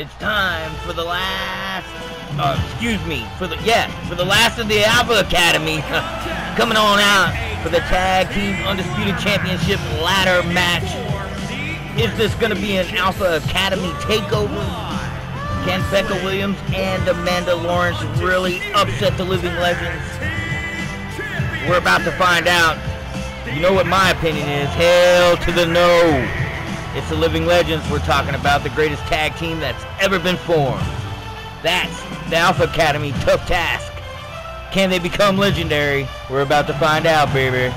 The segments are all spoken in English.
it's time for the last, uh, excuse me, for the, yeah, for the last of the Alpha Academy coming on out for the Tag Team Undisputed Championship ladder match. Is this going to be an Alpha Academy takeover? Can Becca Williams and Amanda Lawrence really upset the Living Legends? We're about to find out. You know what my opinion is. Hell to the no. It's the Living Legends we're talking about, the greatest tag team that's ever been formed. That's the Alpha Academy Tough Task. Can they become legendary? We're about to find out, baby.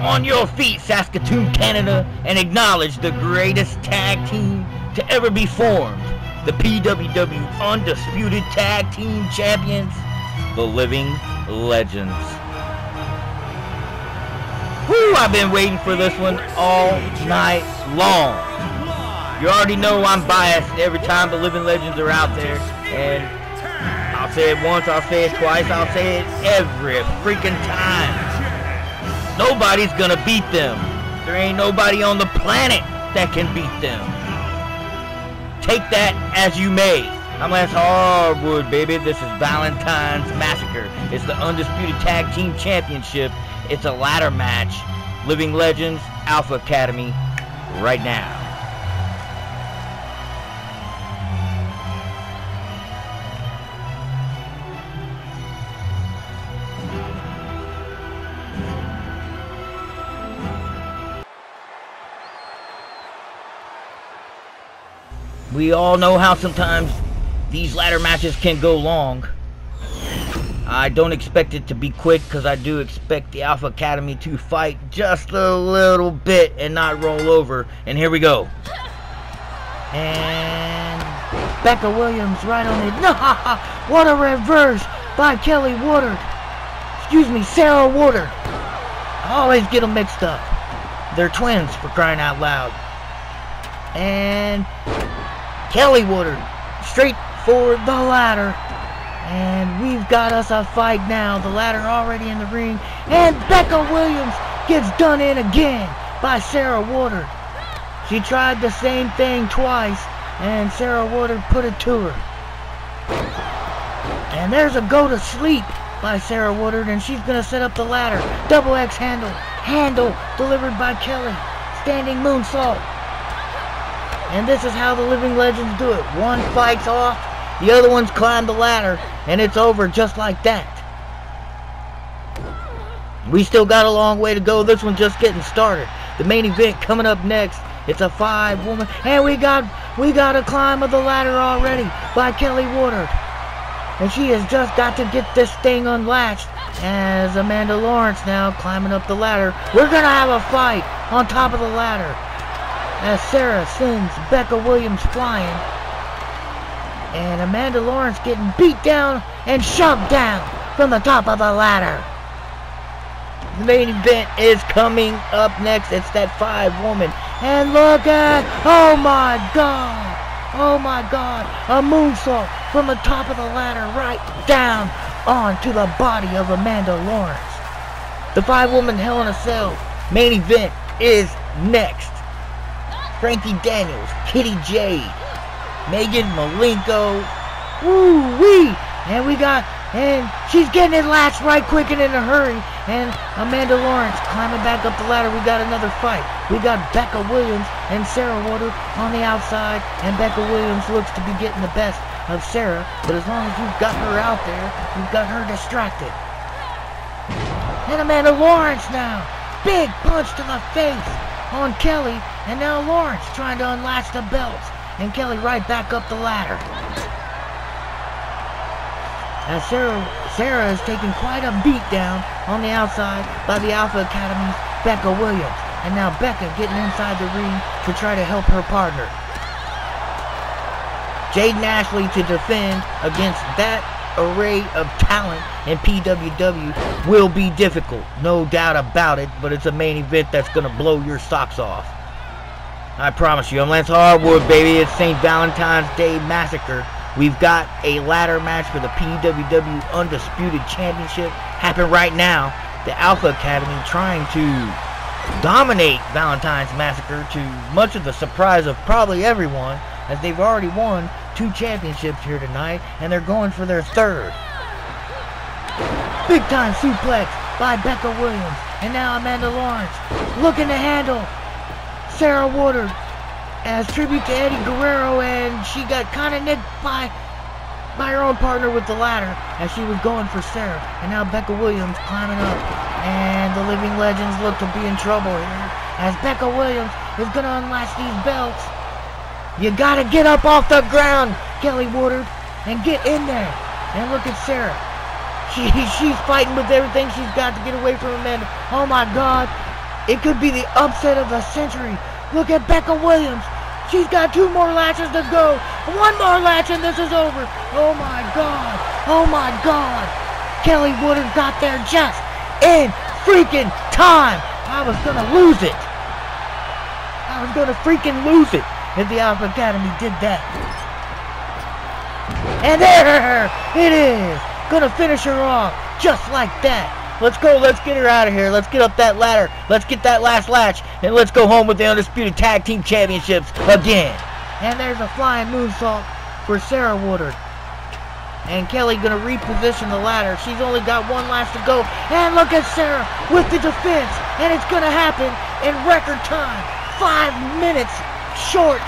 On your feet, Saskatoon, Canada, and acknowledge the greatest tag team to ever be formed. The PWW Undisputed Tag Team Champions, the Living Legends. Whoo, I've been waiting for this one all night long. You already know I'm biased every time the Living Legends are out there. And I'll say it once, I'll say it twice, I'll say it every freaking time. Nobody's gonna beat them. There ain't nobody on the planet that can beat them. Take that as you may. I'm Lance Hardwood, baby. This is Valentine's Massacre. It's the Undisputed Tag Team Championship. It's a ladder match. Living Legends, Alpha Academy, right now. We all know how sometimes these ladder matches can go long. I don't expect it to be quick because I do expect the Alpha Academy to fight just a little bit and not roll over. And here we go. And Becca Williams right on it. What a reverse by Kelly Woodard. Excuse me, Sarah Woodard. I always get them mixed up. They're twins for crying out loud. And Kelly Woodard straight for the ladder. And we've got us a fight now. The ladder already in the ring. And Becca Williams gets done in again by Sarah Woodard. She tried the same thing twice, and Sarah Woodard put it to her. And there's a go to sleep by Sarah Woodard, and she's going to set up the ladder. Double X handle. Handle delivered by Kelly. Standing moonsault. And this is how the Living Legends do it. One fights off, the other ones climb the ladder, and it's over just like that. We still got a long way to go. This one's just getting started. The main event coming up next. It's a five woman, and we got we got a climb of the ladder already by Kelly Woodard. And she has just got to get this thing unlatched as Amanda Lawrence now climbing up the ladder. We're gonna have a fight on top of the ladder as Sarah sends Becca Williams flying. And Amanda Lawrence getting beat down and shoved down from the top of the ladder. The main event is coming up next. It's that five woman. And look at, oh my God, oh my God, a moonsault from the top of the ladder right down onto the body of Amanda Lawrence. The five woman Hell in a Cell main event is next. Frankie Daniels, Kitty Jade, Megan Malenko, woo wee, and we got, and she's getting it latched right quick and in a hurry, and Amanda Lawrence climbing back up the ladder. We got another fight. We got Becca Williams and Sarah Woodard on the outside, and Becca Williams looks to be getting the best of Sarah, but as long as you've got her out there, you've got her distracted. And Amanda Lawrence now, big punch to the face on Kelly, and now Lawrence trying to unlatch the belts, and Kelly right back up the ladder. As Sarah, Sarah is taking quite a beat down on the outside by the Alpha Academy's Becca Williams, and now Becca getting inside the ring to try to help her partner. Jaden Ashley to defend against that array of talent in PWW will be difficult, no doubt about it, but it's a main event that's going to blow your socks off. I promise you, I'm Lance Harwood, baby. It's St. Valentine's Day Massacre. We've got a ladder match for the PWW Undisputed Championship happen right now. The Alpha Academy trying to dominate Valentine's Massacre to much of the surprise of probably everyone, as they've already won two championships here tonight, and they're going for their third. Big time suplex by Becca Williams, and now Amanda Lawrence looking to handle Sarah Woodard as tribute to Eddie Guerrero, and she got kind of nicked by by her own partner with the ladder as she was going for Sarah. And now Becca Williams climbing up. And the Living Legends look to be in trouble here as Becca Williams is to unlatch these belts. You got to get up off the ground, Kelly Woodard, and get in there. And look at Sarah. She, she's fighting with everything she's got to get away from Amanda. Oh my God. It could be the upset of the century. Look at Becca Williams. She's got two more latches to go. One more latch and this is over. Oh my God. Oh my God. Kelly Woodard got there just in freaking time. I was going to lose it. I was going to freaking lose it if the Alpha Academy did that. And there it is. Gonna finish her off just like that. Let's go. Let's get her out of here. Let's get up that ladder. Let's get that last latch. And let's go home with the Undisputed Tag Team Championships again. And there's a flying moonsault for Sarah Woodard. And Kelly gonna reposition the ladder. She's only got one last to go. And look at Sarah with the defense. And it's gonna happen in record time. Five minutes short.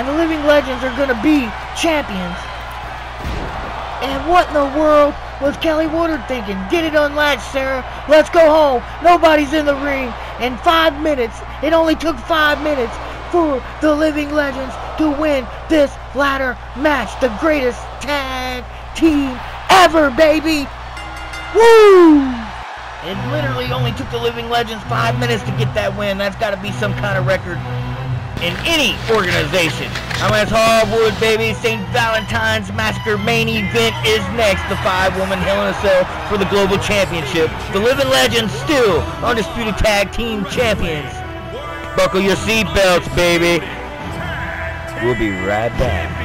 And the Living Legends are gonna be champions. And what in the world was Kelly Woodard thinking? Get it unlatched, Sarah. Let's go home. Nobody's in the ring. In five minutes, it only took five minutes for the Living Legends to win this ladder match. The greatest tag team ever, baby. Woo! It literally only took the Living Legends five minutes to get that win. That's got to be some kind of record in any organization. I'm as Hardwood, baby. St. Valentine's Massacre main event is next. The five-woman Hell in a Cell for the Global Championship. The Living Legends still undisputed tag team champions. Buckle your seatbelts, baby. We'll be right back.